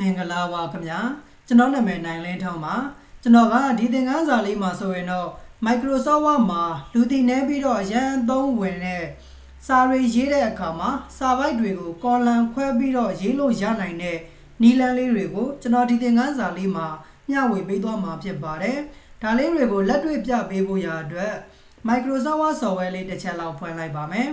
မင်္ဂလာပါခင်ဗျာကျွန်တော်နာမည်နိုင်လင်းထောင်းပါကျွန်တော်ကဒီသင်ခန်းစာလေးမှာဆိုရင်တော့ Microsoft Word မှာလူသိနေပြီးတော့ရန်သုံးဝင်တဲ့စာတွေရေးတဲ့အခါမှာစာပိုက်တွေကို column ခွဲပြီးတော့ရေးလို့ရနိုင်တဲ့နီလန်းလေးတွေကိုကျွန်တော်ဒီသင်ခန်းစာလေးမှာမျှဝေပေးသွားမှာဖြစ်ပါတယ်ဒါလေးတွေကိုလက်တွေ့ပြပေးဖို့ရာအတွက် Microsoft Word software လေးတစ်ချက်လောက်ဖွင့်လိုက်ပါမယ်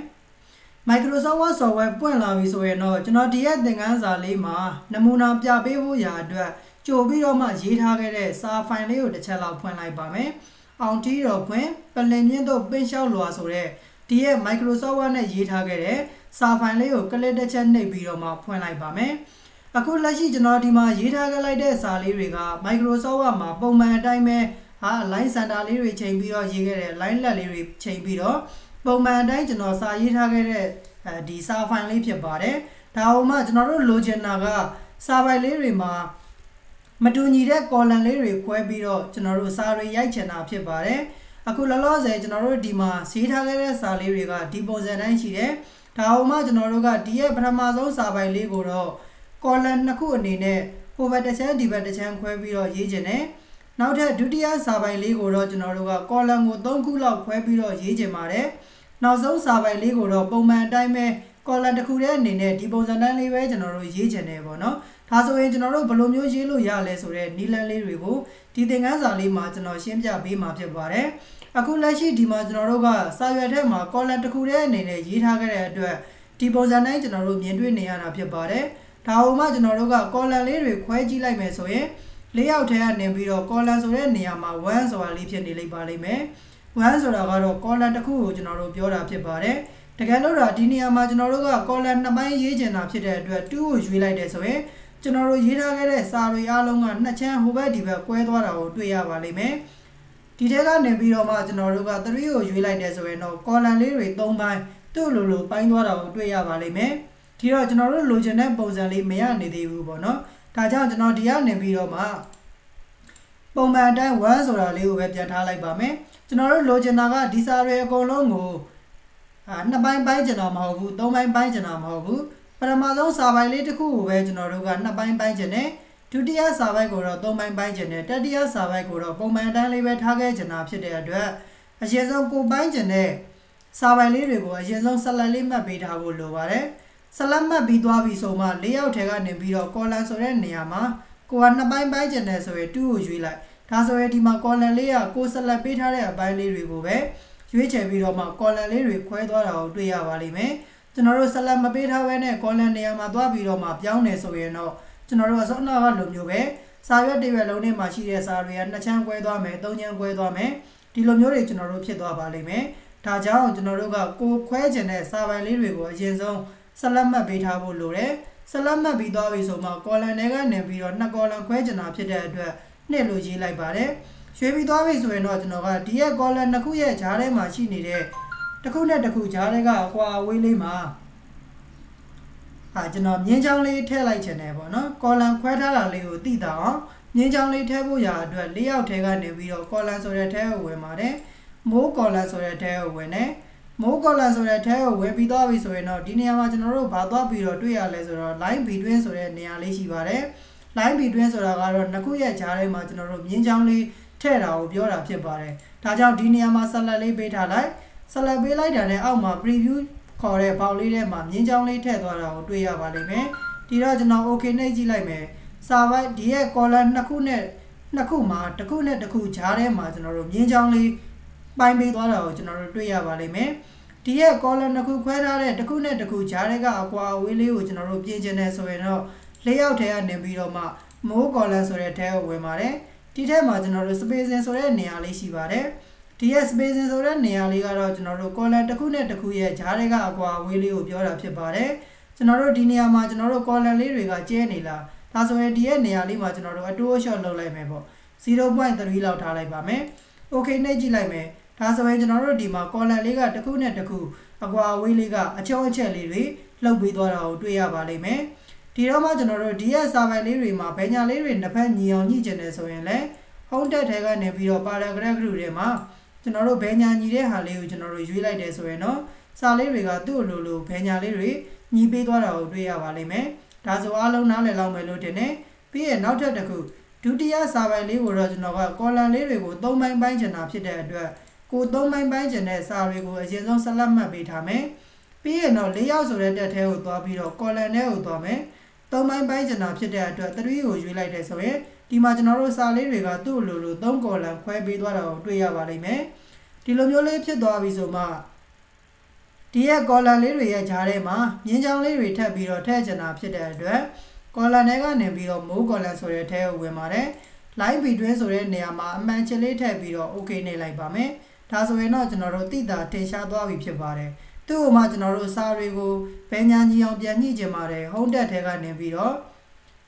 Microsoft Word software ပွင့်လာပြီဆိုရင်တော့ကျွန်တော်ဒီရဲ့သင်ခန်းစာလေးမှာနမူနာပြပေးဖို့ရာအတွက်ကြိုပြီးတော့မှရေးထားခဲ့တဲ့စာဖိုင်လေးကိုတစ်ချက်လောက်ဖွင့်လိုက်ပါမယ်။အောင်တီးတော်ဖွင့်ပလင်မြင့်တို့ပင်းလျှောက်လွာဆိုတဲ့ဒီရဲ့ Microsoft Word နဲ့ရေးထားခဲ့တဲ့စာဖိုင်လေးကိုကလစ်တစ်ချက်နှိပ်ပြီးတော့မှဖွင့်လိုက်ပါမယ်။အခုလက်ရှိကျွန်တော်ဒီမှာရေးထားခဲ့လိုက်တဲ့စာလေးတွေက Microsoft Word မှာပုံမှန်အတိုင်းပဲဟာ line center လေးတွေချိန်ပြီးတော့ရေးခဲ့တဲ့ line လက်လေးတွေချိန်ပြီးတော့ ပုံမှန်အတိုင်းကျွန်တော်စာရေးထားခဲ့တဲ့အဲဒီစာဖိုင်လေးဖြစ်ပါတယ်ဒါအောင်မှကျွန်တော်တို့လိုချင်တာကစာဖိုင်လေးတွေမှာမတူညီတဲ့ column လေးတွေခွဲပြီးတော့ကျွန်တော်တို့စာတွေရိုက်ချင်တာဖြစ်ပါတယ်အခုလောလောဆယ်ကျွန်တော်တို့ဒီမှာရေးထားခဲ့တဲ့စာလေးတွေကဒီပုံစံတိုင်းရှိတယ်ဒါအောင်မှကျွန်တော်တို့ကဒီရဲ့ပထမဆုံးစာပိုင်လေးကိုတော့ column နှစ်ခုအနေနဲ့ဟိုဘက်တစ်ချမ်းဒီဘက်တစ်ချမ်းခွဲပြီးတော့ရေးချင်တယ်နောက်ထပ်ဒုတိယစာပိုင်လေးကိုတော့ကျွန်တော်တို့က column ကို3ခုလောက်ခွဲပြီးတော့ရေးချင်ပါတယ် နောက်ဆုံးစာပိုင်လေးကိုတော့ပုံမှန်အတိုင်းပဲ column တစ်ခုတည်းအနေနဲ့ဒီပုံစံတိုင်းလေးပဲကျွန်တော်တို့ရေးချင်တယ်ပေါ့နော်ဒါဆိုရင်ကျွန်တော်တို့ဘယ်လိုမျိုးရေးလို့ရလဲဆိုတော့နီလန်လေးတွေကိုဒီသင်ခန်းစာလေးမှာကျွန်တော်ရှင်းပြပေးမှာဖြစ်ပါတယ်အခုလက်ရှိဒီမှာကျွန်တော်တို့ကစာရွက်ထဲမှာ column တစ်ခုတည်းအနေနဲ့ရေးထားခဲ့တဲ့အတွက်ဒီပုံစံတိုင်းကျွန်တော်တို့မြင်တွေ့နေရတာဖြစ်ပါတယ်ဒါအုံမှကျွန်တော်တို့က column လေးတွေခွဲကြည့်လိုက်မယ်ဆိုရင်လေးယောက်ထဲကနေပြီးတော့ column ဆိုတဲ့နေရာမှာ1ဆိုတာလေးဖြစ်နေလိမ့်ပါလိမ့်မယ် 1ဆိုတာကတော့ column တစ်ခုကိုကျွန်တော်တို့ပြောတာဖြစ်ပါတယ်တကယ်လို့တော့ဒီနေရာမှာကျွန်တော်တို့က column နှစ်ပိုင်းရေးချင်တာဖြစ်တဲ့အတွက်2ကိုရွေးလိုက်တယ်ဆိုရင်ကျွန်တော်တို့ရေးထားခဲ့တဲ့စာတွေအားလုံးကနှစ်ချမ်းဟိုဘက်ဒီဘက်ကွဲသွားတာကိုတွေ့ရပါလိမ့်မယ်ဒီထဲကနေပြီးတော့မှကျွန်တော်တို့က3ကိုရွေးလိုက်တယ်ဆိုရင်တော့ column လေးတွေ3ပိုင်းသူ့လိုလိုပိုင်းသွားတာကိုတွေ့ရပါလိမ့်မယ်ဒီတော့ကျွန်တော်တို့လိုချင်တဲ့ပုံစံလေးမရနေသေးဘူးပေါ့နော်ဒါကြောင့်ကျွန်တော်ဒီကနေပြီးတော့မှပုံမှန်အတိုင်း1ဆိုတာလေးကိုပဲပြန်ထားလိုက်ပါမယ် ကျွန်တော်တို့လိုချင်တာကဒီစာတွေအကုန်လုံးကိုအာနှစ်ပိုင်းပိုင်းကျင်တာမဟုတ်ဘူးသုံးပိုင်းပိုင်းကျင်တာမဟုတ်ဘူးပထမဆုံးစာပိုင်းလေးတစ်ခုကိုပဲကျွန်တော်တို့ကနှစ်ပိုင်းပိုင်းကျင်တယ်ဒုတိယစာပိုက်ကိုတော့သုံးပိုင်းပိုင်းကျင်တယ်တတိယစာပိုက်ကိုတော့ပုံမှန်တိုင်းလေးပဲထားခဲ့ကျင်တာဖြစ်တဲ့အတွက်အရင်ဆုံးကိုပိုင်းကျင်တဲ့စာပိုက်လေးတွေကိုအရင်ဆုံးဆက်လက်လေးမှတ်ပေးထားဖို့လိုပါတယ်ဆက်လက်မှတ်ပြီးသွားပြီဆိုမှ၄ယောက်ထဲကနေပြီးတော့ column ဆိုတဲ့နေရာမှာကိုကနှစ်ပိုင်းပိုင်းကျင်တယ်ဆိုရင်2ကိုရွေးလိုက် ဒါဆိုရင်ဒီမှာ column လေးကကိုဆက်လက်ပေးထားတဲ့အပိုင်းလေးတွေကိုပဲရွေးချယ်ပြီးတော့မှ column လေးတွေခွဲသွားတာကိုတွေ့ရပါလိမ့်မယ်ကျွန်တော်တို့ဆက်လက်မပေးထားဘဲနဲ့ column နေရာမှာသွားပြီးတော့မှပြောင်းနေဆိုရင်တော့ကျွန်တော်တို့အစောနာကလိုမျိုးပဲစာရွက်တစ်ရွက်လုံးထဲမှာရှိတဲ့စာတွေကနှစ်ချမ်းခွဲသွားမယ်သုံးချမ်းခွဲသွားမယ်ဒီလိုမျိုးတွေကျွန်တော်တို့ဖြစ်သွားပါလိမ့်မယ်ဒါကြောင့်ကျွန်တော်တို့ကကိုခွဲခြင်းတဲ့စာပိုင်လေးတွေကိုအရင်ဆုံးဆက်လက်မှတ်ပေးထားဖို့လိုတယ်ဆက်လက်မှတ်ပြီးသွားပြီဆိုမှ column တွေကနေပြီးတော့နှစ် column ခွဲခြင်းတာဖြစ်တဲ့အတွက် နှစ်လို့ရေးလိုက်ပါတယ်ရွှေပြီးသွားပြီဆိုရင်တော့ကျွန်တော်ကဒီရဲ့ column နှစ်ခုရဲ့ဂျားထဲမှာရှိနေတဲ့တစ်ခုနဲ့တစ်ခုဂျားထဲကအကွာအဝေးလေးမှာအာကျွန်တော်မြင်းချောင်းလေးထည့်လိုက်ချင်တယ်ပေါ့နော် column ခွဲထားတာလေးကိုသိတာအောင်မြင်းချောင်းလေးထည့်ဖို့ရာအတွက်၄ယောက်ထဲကနေပြီးတော့ column ဆိုတဲ့ထဲကိုဝင်ပါတယ်မိုး column ဆိုတဲ့ထဲကိုဝင်တယ်မိုး column ဆိုတဲ့ထဲကိုဝင်ပြီးသွားပြီဆိုရင်တော့ဒီနေရာမှာကျွန်တော်တို့ဘာသွားပြီးတော့တွေ့ရလဲဆိုတော့ line between ဆိုတဲ့နေရာလေးရှိပါတယ် line between ဆိုတာကတော့နှစ်ခုရဲ့ကြားထဲမှာကျွန်တော်တို့မြင်းချောင်းလေးထည့်တာကိုပြောတာဖြစ်ပါတယ်ဒါကြောင့်ဒီနေရာမှာဆက်လက်လေးပေးထားလိုက်ဆက်လက်ပေးလိုက်တာနဲ့အောက်မှာ preview ခေါ်တဲ့ပေါက်လေးထဲမှာမြင်းချောင်းလေးထည့်သွားတာကိုတွေ့ရပါလိမ့်မယ်ဒီတော့ကျွန်တော် okay နှိပ်ကြည့်လိုက်မယ်စာပိုက်ဒီရဲ့ column နှစ်ခုနဲ့နှစ်ခုမှာတစ်ခုနဲ့တစ်ခုကြားထဲမှာကျွန်တော်တို့မြင်းချောင်းလေးပိုင်းပေးသွားတာကိုကျွန်တော်တို့တွေ့ရပါလိမ့်မယ်ဒီရဲ့ column နှစ်ခုခွဲထားတဲ့တစ်ခုနဲ့တစ်ခုကြားထဲကအကွာအဝေးလေးကိုကျွန်တော်တို့ပြင်ကျင်နေဆိုရင်တော့ လေးယောက်ထဲကနေပြီးတော့မှမိုး column ဆိုတဲ့ထဲကိုဝင်ပါတယ်ဒီထဲမှာကျွန်တော်တို့ spacing ဆိုတဲ့နေရာလေးရှိပါတယ်ဒီရဲ့ spacing ဆိုတဲ့နေရာလေးကတော့ကျွန်တော်တို့ column တစ်ခုနဲ့တစ်ခုရဲ့ဂျားတွေကအကွာအဝေးလေးကိုပြောတာဖြစ်ပါတယ်ကျွန်တော်တို့ဒီနေရာမှာကျွန်တော်တို့ column လေးတွေကကျဲနေလားဒါဆိုရင်ဒီရဲ့နေရာလေးမှာကျွန်တော်တို့အတိုး shot လုပ်လိုက်မယ်ပေါ့0.3လောက်ထားလိုက်ပါမယ် okay နှိပ်ကြည့်လိုက်မယ်ဒါဆိုရင်ကျွန်တော်တို့ဒီမှာ column လေးကတစ်ခုနဲ့တစ်ခုအကွာအဝေးလေးကအချုံအချက်လေးတွေလှုပ်ပေးသွားတာကိုတွေ့ရပါလိမ့်မယ် ဒီတော့မှကျွန်တော်တို့ဒီရဲ့ server လေးတွေမှာဘယ်ညာလေးတွေနှစ်ဖက်ညီအောင်ညှိကျင်တယ်ဆိုရင်လည်း home tab ထဲကနေပြီးတော့ paragraph group တွေမှာကျွန်တော်တို့ဘယ်ညာညီတဲ့ဟာလေးကိုကျွန်တော်တို့ရွေးလိုက်တယ်ဆိုရင်တော့စာလေးတွေကသူ့လိုလိုဘယ်ညာလေးတွေညီပေးသွားတာကိုတွေ့ရပါလိမ့်မယ်ဒါဆိုအားလုံးနားလည်လောက်မယ်လို့ထင်တယ်ပြီးရင်နောက်ထပ်တစ်ခုဒုတိယစာပိုင်လေးကိုတော့ကျွန်တော်ကကောလန်လေးတွေကို၃ပိုင်းပိုင်းချင်တာဖြစ်တဲ့အတွက်ကို၃ပိုင်းပိုင်းချင်တဲ့စာတွေကိုအရင်ဆုံးဆက်လက်မှတ်ပေးထားမယ်ပြီးရင်တော့၄ရောက်ဆိုတဲ့တက်ထဲကိုသွားပြီးတော့ကောလန်ထဲကိုသွားမယ် ၃ပိုင်းပိုင်းချင်တာဖြစ်တဲ့အတွက်3ကိုရွေးလိုက်တယ်ဆိုရင်ဒီမှာကျွန်တော်တို့စာလေးတွေကသူ့လိုလို၃ကောလန်ခွဲပေးသွားတာကိုတွေ့ရပါလိမ့်မယ်ဒီလိုမျိုးလေးဖြစ်သွားပြီဆိုမှဒီရဲ့ကောလန်လေးတွေရဲ့ဂျားထဲမှာမြင်းချောင်းလေးတွေထပ်ပြီးတော့ထည့်ချင်တာဖြစ်တဲ့အတွက်ကော်လန်ထဲကနေပြီးတော့မိုးကော်လန်ဆိုတဲ့ထဲကိုဝင်ပါတယ် line between ဆိုတဲ့နေရာမှာအမှန်ချစ်လေးထည့်ပြီးတော့ okay နေလိုက်ပါမယ်ဒါဆိုရင်တော့ကျွန်တော်တို့တိတာတင်ရှားသွားပြီဖြစ်ပါတယ် သူ့ဟိုမှာကျွန်တော်တို့စာတွေကိုဘယ်ညာညီအောင်ပြန်ညှိကျင်ပါတယ် home tab ထဲကနေပြီးတော့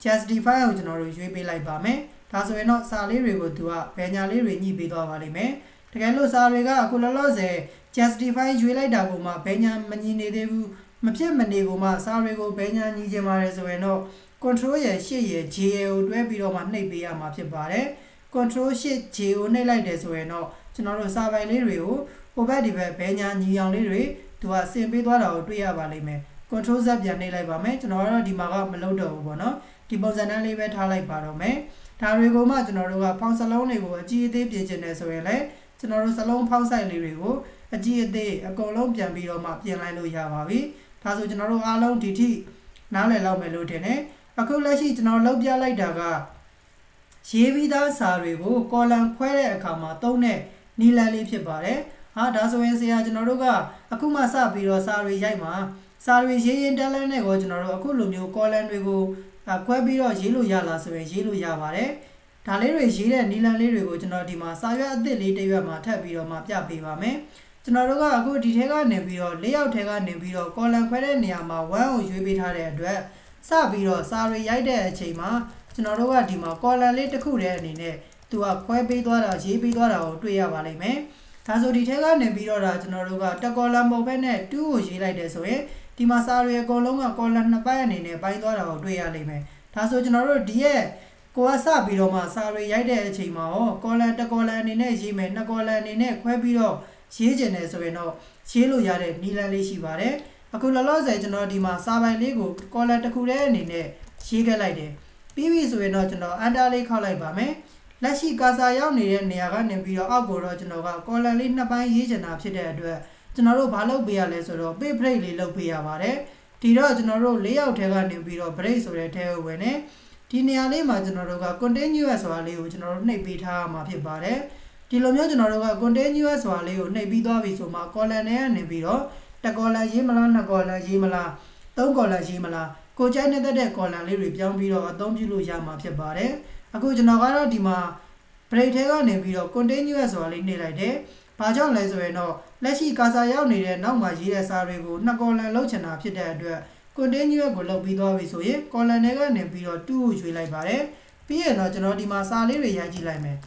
justify ကိုကျွန်တော်တို့ရွေးပေးလိုက်ပါမယ်ဒါဆိုရင်တော့စာလေးတွေကိုသူကဘယ်ညာလေးတွေညှိပေးသွားပါလိမ့်မယ်တကယ်လို့စာတွေကအခုလောလောဆယ် justify ရွေးလိုက်တာကိုမှဘယ်ညာမညီနေသေးဘူးမဖြစ်မနေကိုမှစာတွေကိုဘယ်ညာညီကျင်ပါတယ်ဆိုရင်တော့ control ရဲ့ရှစ်ရဲ့ J ကိုတွဲပြီးတော့မှနှိပ်ပေးရမှာဖြစ်ပါတယ် control ရှစ် J ကိုနှိပ်လိုက်တယ်ဆိုရင်တော့ကျွန်တော်တို့စာပိုင်လေးတွေကိုဟိုဘက်ဒီဘက်ဘဲညာညီအောင်လေးတွေ သူကဆင်ပေးသွားတာကိုတွေ့ရပါလိမ့်မယ် control z ပြန်နှိပ်လိုက်ပါမယ်ကျွန်တော်ကတော့ဒီမှာကမလုပ်တော့ဘူးပေါ့နော်ဒီပုံစံတန်းလေးပဲထားလိုက်ပါတော့မယ်ဒါတွေကိုမှကျွန်တော်တို့ကဖောင်စလုံးတွေကိုအကြီးအသေးပြင်ချင်တယ်ဆိုရင်လည်းကျွန်တော်တို့စလုံးဖောက်ဆိုင်လေးတွေကိုအကြီးအသေးအကုန်လုံးပြန်ပြီးတော့မှပြင်လိုက်လို့ရပါပြီဒါဆိုကျွန်တော်တို့အားလုံးဒီထိနားလည်လောက်မယ်လို့ထင်တယ်အခုလက်ရှိကျွန်တော်လုပ်ပြလိုက်တာကရေးပြီးသားစာတွေကိုကောလမ်ခွဲတဲ့အခါမှာသုံးတဲ့နီလန်လေးဖြစ်ပါတယ် ဟာဒါဆိုရင်ဆရာကျွန်တော်တို့ကအခုမှစပြီးတော့စာတွေရိုက်မှာစာတွေရေးရင်တက်လန်းနဲ့ကိုကျွန်တော်တို့အခုလိုမျိုးကောလမ်တွေကိုခွဲပြီးတော့ရေးလို့ရလားဆိုရင်ရေးလို့ရပါတယ်ဒါလေးတွေရေးတဲ့နီလန်လေးတွေကိုကျွန်တော်ဒီမှာစာရွက်အသစ်လေးတစ်ရွက်မှာထပ်ပြီးတော့မှပြပေးပါမယ်ကျွန်တော်တို့ကအခုဒီထဲကနေပြီးတော့၄ရောက်ထဲကနေပြီးတော့ကောလမ်ခွဲတဲ့နေရာမှာ1ကိုရွေးပေးထားတဲ့အတွက်စပြီးတော့စာရီရိုက်တဲ့အချိန်မှာကျွန်တော်တို့ကဒီမှာ column လေးတစ်ခုတည်းအနေနဲ့သူကခွဲပေးသွားတာရေးပေးသွားတာကိုတွေ့ရပါလိမ့်မယ်။ ဒါဆိုဒီထဲကနေပြီးတော့ဒါကျွန်တော်တို့ကတ column ပုံပဲနဲ့2ကိုရေးလိုက်တယ်ဆိုရင်ဒီမှာစာရီအကုန်လုံးက column နှစ်ပိုင်းအနေနဲ့ပိုင်းသွားတာကိုတွေ့ရလိမ့်မယ်။ဒါဆိုကျွန်တော်တို့ဒီရဲ့ကိုကစပြီးတော့မှစာရီရိုက်တဲ့အချိန်မှာရော column တစ် column အနေနဲ့ရေးမယ်နှစ် column အနေနဲ့ခွဲပြီးတော့ရေးကျင်တယ်ဆိုရင်တော့ရေးလို့ရတဲ့နည်းလမ်းလေးရှိပါတယ်။အခုလောလောဆယ်ကျွန်တော်ဒီမှာစာပိုင်လေးကို column တစ်ခုတည်းအနေနဲ့ရေးခဲ့လိုက်တယ်ပြီးပြီဆိုရင်တော့ကျွန်တော် enter လေးခောက်လိုက်ပါမယ် လက်ရှိကာစာရောက်နေတဲ့နေရာကနေပြီးတော့အောက်ကိုတော့ကျွန်တော်က column လေးနှစ်ပိုင်းရေးချင်တာဖြစ်တဲ့အတွက်ကျွန်တော်တို့ဘာလုပ်ပေးရလဲဆိုတော့ page break လေးလုပ်ပေးရပါတယ်ဒီတော့ကျွန်တော်တို့၄ရောက်ထဲကနေပြီးတော့ break ဆိုတဲ့ထဲကိုဝင်နေဒီနေရာလေးမှာကျွန်တော်တို့က continuous ဆိုတာလေးကိုကျွန်တော်တို့နှိပ်ပေးထားရမှာဖြစ်ပါတယ်ဒီလိုမျိုးကျွန်တော်တို့က continuous ဆိုတာလေးကိုနှိပ်ပြီးသွားပြီဆိုမှ column ထဲကနေပြီးတော့တကော်လန်ရေးမလားနှစ်ကော်လန်ရေးမလားသုံးကော်လန်ရေးမလားကိုကြိုက်နေတဲ့ကော်လန်လေးတွေပြောင်းပြီးတော့အသုံးပြုလို့ရမှာဖြစ်ပါတယ် အခုကျွန်တော်ကတော့ဒီမှာ break ထဲကနေပြီးတော့ continuous ဆိုတာလေးနှိပ်လိုက်တယ်ဘာကြောင့်လဲဆိုရင်တော့လက်ရှိကာစာရောက်နေတဲ့နောက်မှာရေးတဲ့စာတွေကိုနှစ်ကော်လန်လောက်ချင်တာဖြစ်တဲ့အတွက် continuous ကိုလုပ်ပြီးသွားပြီဆိုရင် column တွေကနေပြီးတော့2ကိုရွေးလိုက်ပါတယ်ပြီးရင်တော့ကျွန်တော်ဒီမှာစာလေးတွေရိုက်ကြည့်လိုက်မယ်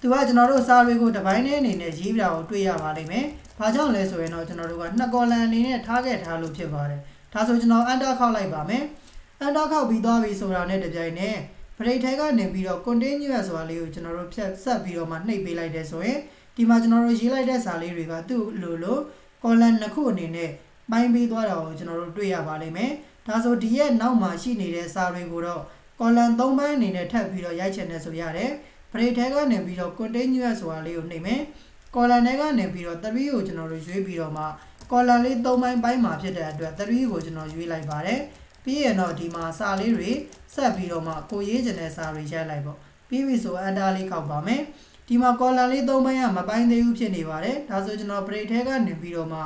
သူကကျွန်တော်တို့စာတွေကိုတစ်ပိုင်းနဲ့အနေနဲ့ရေးပြတာကိုတွေ့ရပါလိမ့်မယ်။ဘာကြောင့်လဲဆိုရင်တော့ကျွန်တော်တို့ကနှစ်ကော်လန်အနေနဲ့ထားခဲ့ထားလို့ဖြစ်ပါတယ်။ဒါဆိုကျွန်တော် enter ခောက်လိုက်ပါမယ်။ enter ခောက်ပြီးသွားပြီဆိုတာနဲ့တပြိုင်နက် break ထဲကနေပြီးတော့ continuous ဆိုတာလေးကိုကျွန်တော်တို့ဖြတ်ဆက်ပြီးတော့မှနှိပ်ပေးလိုက်တယ်ဆိုရင်ဒီမှာကျွန်တော်တို့ရေးလိုက်တဲ့စာလေးတွေကသူ့လိုလို column နှစ်ခုအနေနဲ့ပိုင်းပေးသွားတာကိုကျွန်တော်တို့တွေ့ရပါလိမ့်မယ်။ဒါဆိုဒီရဲ့နောက်မှာရှိနေတဲ့စာတွေကိုတော့ column 3ပိုင်းအနေနဲ့ထပ်ပြီးတော့ရိုက်ချင်တယ်ဆိုရတယ်။ break ထဲကနေပြီးတော့ continuous ဆိုတာလေးကိုနှိပ်မယ်။ column ထဲကနေပြီးတော့3ကိုကျွန်တော်တို့ရွေးပြီးတော့မှ column လေး3ပိုင်းပိုင်းမှာဖြစ်တဲ့အတွက်3ကိုကျွန်တော်ရွေးလိုက်ပါတယ် ပြီးရင်တော့ဒီမှာစာလေးတွေဆက်ပြီးတော့မှကိုရေးချင်တဲ့စာတွေရိုက်လိုက်ပေါ့ပြီးပြီဆို enter လေးခောက်ပါမယ်ဒီမှာ column လေး3ပိုင်းကမပိုင်းသေးဘူးဖြစ်နေပါတယ်ဒါဆိုကျွန်တော် break ထဲကနေပြီးတော့မှ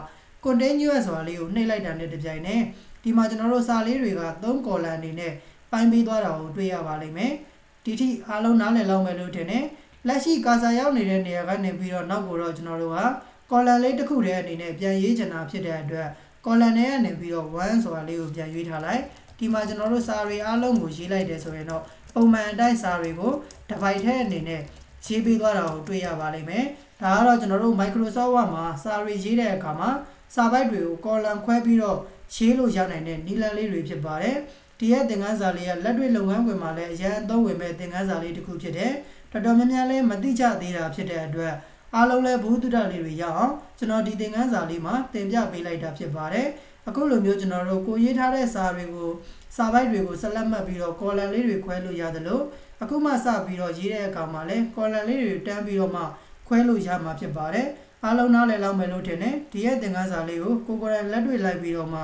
continuous ဆိုတာလေးကိုနှိပ်လိုက်တာနဲ့တပြိုင်နက်ဒီမှာကျွန်တော်တို့စာလေးတွေက3 column အနေနဲ့ပိုင်းပေးသွားတာကိုတွေ့ရပါလိမ့်မယ်ဒီထိအားလုံးနားလည်လောက်မယ်လို့ထင်တယ်လက်ရှိကာစာရောက်နေတဲ့နေရာကနေပြီးတော့နောက်ကိုတော့ကျွန်တော်တို့က column လေးတစ်ခုတည်းအနေနဲ့ပြန်ရေးချင်တာဖြစ်တဲ့အတွက် column ထဲကနေပြီးတော့1ဆိုတာလေးကိုပြန်ရွေးထားလိုက်ဒီမှာကျွန်တော်တို့စာရီအားလုံးကိုရေးလိုက်တယ်ဆိုရင်တော့ပုံမှန်အတိုင်းစာတွေကို divide ထဲအနေနဲ့ရေးပေးသွားတာကိုတွေ့ရပါလိမ့်မယ်ဒါကတော့ကျွန်တော်တို့ Microsoft Word မှာစာရီရေးတဲ့အခါမှာစာပိုက်တွေကို column ခွဲပြီးတော့ရေးလို့ရနိုင်တဲ့နည်းလမ်းလေးတွေဖြစ်ပါတယ်ဒီရဲ့သင်ခန်းစာလေးကလက်တွေ့လုပ်ငန်းခွင်မှာလည်းအရင်အသုံးဝင်မဲ့သင်ခန်းစာလေးတစ်ခုဖြစ်တယ်တော်တော်များများလည်းမသိကြသေးတာဖြစ်တဲ့အတွက် အားလုံးလည်းဘုသူတ္တလေးတွေရအောင်ကျွန်တော်ဒီသင်ခန်းစာလေးမှာသင်ပြပေးလိုက်တာဖြစ်ပါတယ်အခုလိုမျိုးကျွန်တော်တို့ကိုရေးထားတဲ့စာတွေကိုစာပိုက်တွေကိုဆက်လက်မှတ်ပြီးတော့ column လေးတွေခွဲလို့ရတယ်လို့အခုမှစပြီးတော့ရေးတဲ့အခါမှာလည်း column လေးတွေတန်းပြီးတော့မှခွဲလို့ရမှာဖြစ်ပါတယ်အားလုံးနားလည်လောက်မယ်လို့ထင်တယ်ဒီရဲ့သင်ခန်းစာလေးကိုကိုကိုယ်တိုင်လက်တွေ့လိုက်ပြီးတော့မှ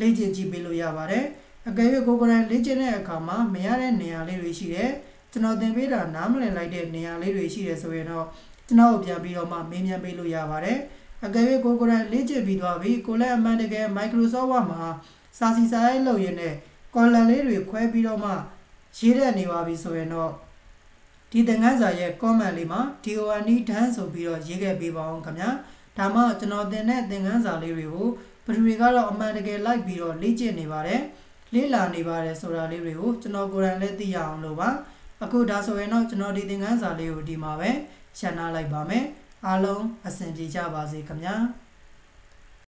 လေ့ကျင့်ကြည့်ပေးလို့ရပါတယ်အကယ်၍ကိုကိုယ်တိုင်လေ့ကျင့်တဲ့အခါမှာမရတဲ့နေရာလေးတွေရှိတယ်ကျွန်တော်သင်ပေးတာနားမလည်လိုက်တဲ့နေရာလေးတွေရှိတယ်ဆိုရင်တော့ ကျွန်တော်ပြန်ပြီးတော့မှမေးမြန်းပေးလို့ရပါတယ်အကယ်၍ကိုကိုယ်တိုင်လေ့ကျင့်ပြီးသွားပြီကိုလည်းအမှန်တကယ် Microsoft Word မှာစာစီစာရေးလုပ်ရင်းနဲ့ column လေးတွေခွဲပြီးတော့မှရေးတဲ့နေပါပြီဆိုရင်တော့ဒီသင်ခန်းစာရဲ့ comment လေးမှာ DONE done ဆိုပြီးတော့ရေးခဲ့ပေးပါအောင်ခင်ဗျာဒါမှကျွန်တော်သင်တဲ့သင်ခန်းစာလေးတွေကိုဘယ်သူတွေကတော့အမှန်တကယ်လိုက်ပြီးတော့လေ့ကျင့်နေပါတယ်လေ့လာနေပါတယ်ဆိုတာလေးတွေကိုကျွန်တော်ကိုယ်တိုင်လည်းသိရအောင်လို့ပါအခုဒါဆိုရင်တော့ကျွန်တော်ဒီသင်ခန်းစာလေးကိုဒီမှာပဲ ရှင်းနာလိုက်ပါမယ်အားလုံးအဆင်ပြေကြပါစေခင်ဗျာ